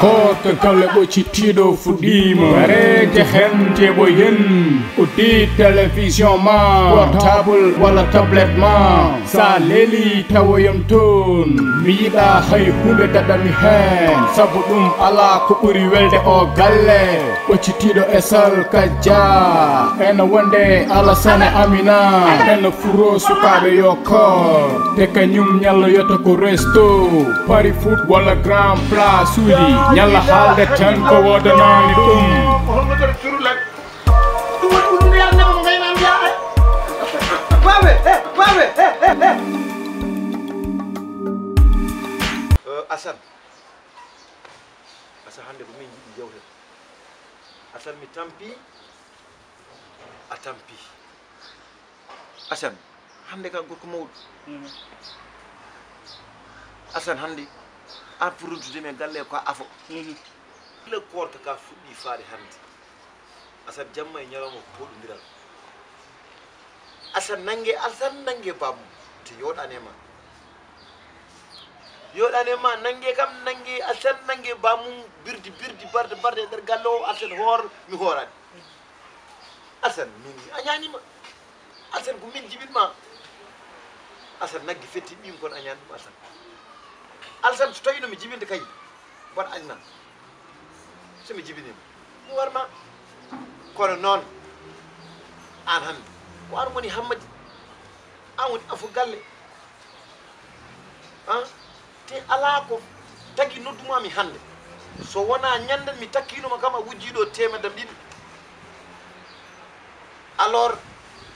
koto galle ɓoccittiɗo fuɗɗima gareje hente ɓo yen uddi télévision ma portable walla tablette ma sa leeli tawoyam toon mi yiɗa hay hunde daɗami hen saabu ɗum ala ko ɓuri welde o galle ɓoccitiɗo e sal kajja ene wonde alasane amina ene furo sukaɓe yo kor te kañum ñalla yota ko resto pari foot walla grand place uji ñalla haalde tan ko wodanani ɗum asan asan hande ko min jewten asan mi tampi a tampi. Asan hande ka gorko mawɗo asan hande pour rentude men galle ko afo le korka ka fuɗɗi faade hande asan jamma e ñalawma ko poɗodiral asan nangue asan nangue bammu te yoɗanema yoɗanema nangue kam nangue asan nangue bamum birdi birdi barde barde e nder galle o asan hoor mi hoorani asan min a ñanima asan ko min jibinma asan naggue fetti ɓim kono a ñani ɗum asan alsan so tawi nomi jibinde kay mboɗa añna somi jibinima mi warma kono noon an hande ko an hammadi an woni galle. Han te ala ko tagui noddumami hande so wona ñanden mi takkinoma kam a wujjiɗo temedam ɗiɗi. Alors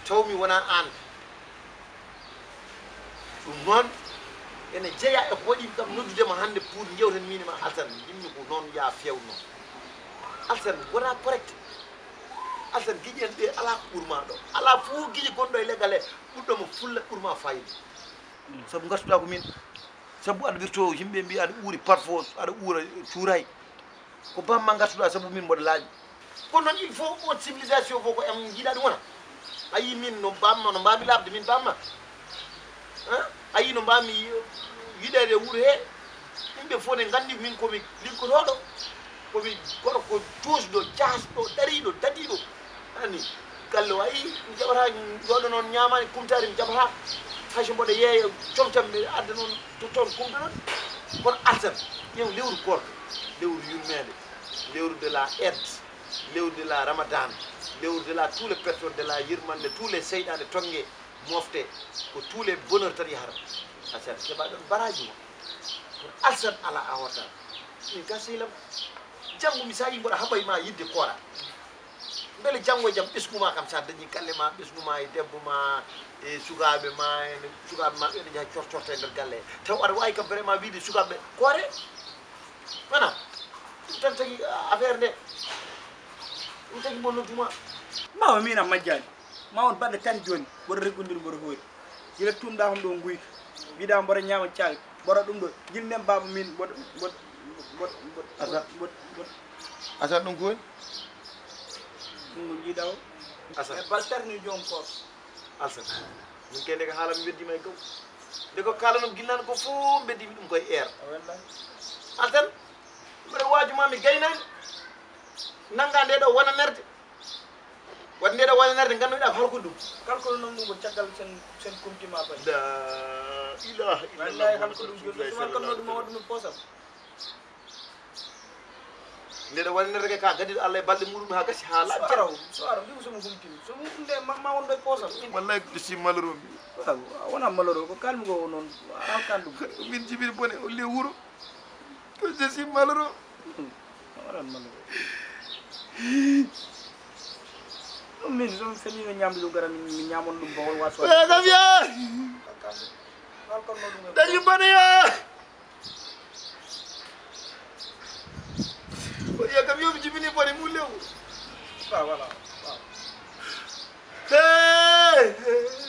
tawmi wona an ɗum noon ene jeeya e ko waɗi kam noddudema hannde pour jewten minima alsan yimmi ko noon ya noon alsan wona correct. Alsan guiƴi en ɗe ala ko ɓurma ɗo ala fo giƴi gonɗo e leggal he ɓurɗomo fulla ɓurma fayida saabu gartuɗa ko min sabu aɗa wirto yimɓe mbi aɗa uuri parfo aɗa uura cuuray ko bamma gartuɗa sabu min mboɗa laaƴi kono noon il faut on civilisation fof ko em jiiɗa ɗum wona a yi min no bamma no mbami labde min bamma a yi no mbami yiɗede wuuro he. Yimɓe fof ne nganndi min komi liggotoɗo komi goɗo ko joosɗo jasɗo ɗariɗo dadiɗo ani galle o ayi mi jaɓata joɗo noon ñamani kumtari mi jaɓata hayso mboɗo yeeya comtam mi adda noon to toon kumta noon. Kono artan ƴew lewru gorko lewru yummede lewru de la aide lewru de la ramadan lewru de la tous les personnes de la yirmande tous les seyɗade tongue mofte ko tous les bonheur tan yahata alsan keɓa ɗon baraji. Mo kono alsan ala awata min ga sehlam janggo mi sa yi mboɗa haɓay ma yidde koora beele janggo e jaam ɓesguma kam sa dañi galle ma ɓesguma e debbo ma e sukaɓe ma sukaɓe ma ɓeɗe jaaha corcorta e nder galle taw aɗa wawi kam vraiment wiide sukaɓeɓe koore wona ɗum tan tagui affaire nde ɗum tagui mo nodduma mawa min a majjani ma on baɗɗe tan joni. Mboɗo reggodiri mboɗo hoori gila tumɗa hom ɗo guyka mbiɗa mboɗo ñama caali mboɗo ɗum ɗo guilnen baba min mboɗo mboɗo mboɗo mboɗo mboɗo asan ɗum ko woni ɗum ngo jiiɗa o asan e baltarni joom koor alsan min kay nde ko haala mi weddima e gaw nde ko kalanam guilnano ko fof beddimi ɗum koye air a wellani altan mbiɗa waajumami gaynani nanga nde ɗo wonanerde wadde nde ɗo wonanerde ganduɗa ko halko ɗum kalkolo noon ɗum ko caggal sen sen kumtima bani la ilaha halko ɗum joni ɗum halkanno ɗum o waɗumi poosam nde ɗo wonanerde ke ka gadiɗo allah e balɗe muɗum ha gasi ha laaɓi saraw so ara mbimo somo humtini so humde ma wonɗo e poosam wallahi ko si malheureux mi wona malheureux ko kalmi ko noon alkan ɗum min jibini bone o le wuuro ko je si malheureux waɗan malheureux minzon semino ñamlugara mi ñamonɗum bowol waso ɓeɗo wiya dañi baneya oɗiya kam yoɓe jibini bone mum lew. Wa voilà e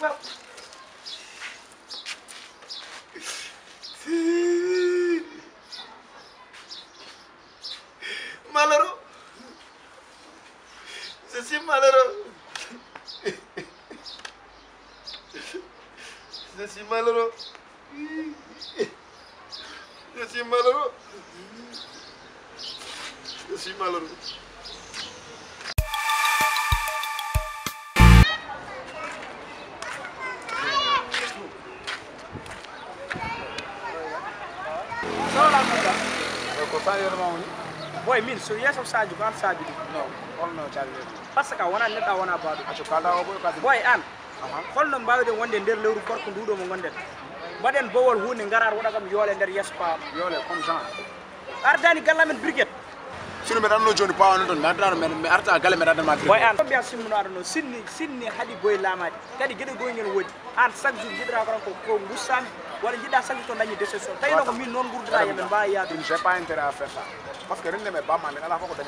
Malheureux. Malheureux. Je suis malheureux. Je suis malheureux. Je suis malheureux. Yoro mawni boy min so yeso sadio ko an non holno calli par ce que wona neɗɗo wona baɗo acco kalda o boy kadi boy an holno mbawɗen wonde nder lewru korko nduɗo mo gonɗen mbaɗen bowol hunde garar waɗa kam yoole nder yeeso paam yole comme genre ardani gallamen brigade sino mbeɗa anno joni pawano toon mi addano mi arta galle mbeɗa addanma boy an mbiya simmunoɗo noon sinni sinni haaɗi boye laamaji kadi gueɗe goyngel woodi an chaque jour jiɗira ko tan ko ko gussami walla jiɗɗa chaque jour to dañi décision tawino ko min noon gurdata yemen mbawi yaade j'ai pas intérêt à faire ça. Parce que rende me bamma nde ala fof ko hen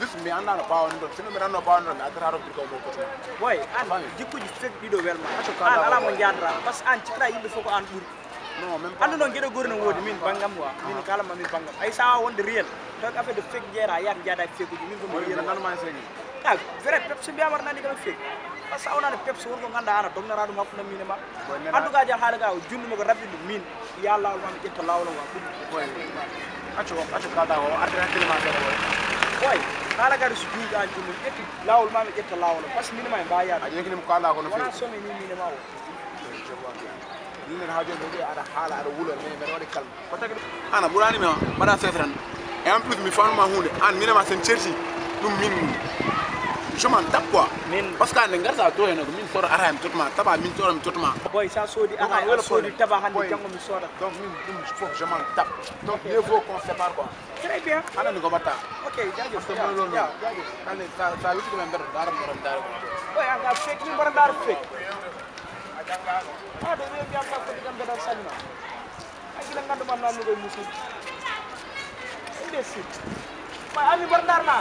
juste mi andano pawani toon sino mbeɗa anno pawani toon mi addata to birko mo kotina boy an jikkuji fek ɗiɗo welma an ala mo jadra par ce que an cikra yimɓe fof ko an ɓuuri non même pas. Andu noon gueɗe gori no woodi min banggam wa. Min kalama min banggam ay sawa wonde réel donc affaire de fake jeera yaak jaada fekuji min ko yira nan ma segi ah vrai pepsi mbiya warna ni kam fake par ce que awnaade pepsi wonko ganduɗa ana domnata ɗum hakkude mine ma en tout cas jan haala ga o junnduma ko rabbinde min ya lawol ma mi ƴetta lawol ma ɗum accu o accu kalda o ardira hakkille ma seeɗa oy oy haala kadi so juuɗa an junndum ƴetti lawol ma mi ƴetta lawol o par ce que mine ma e mbawi yaade aɗa yekinimo ko ala kono wona somi ni mine ma o ɗinen ha joni ɗo ɓe aɗa haala aɗa wuulo mine mbeɗa waɗi kalma ko tagi ana ɓuranima mbaɗa fefe tan en plus mi fanuma hunde an ah, minema sen certi ɗum min joman tape quoi. Par ce que ah, hande garta to hene ko min soto ara mi totoma taɓa min soto mi totoma boy sa soodi ara wala soodi taɓa hande janggo mi sooda donc min ɗum fof joman tape. Donc mieux vaut qu'on sépare quoi. Très bien. Ah, Anani ko mbatta ok jajo ande sa wittikoɓe mbeɗa daram mborom daare boy anda feek min mborom daaro feek aɗo wiyam mbiyam bakko ɗigam mbeɗa salima a gila ganduman nannugo e musidɓe చేసి అవి పడతారు నా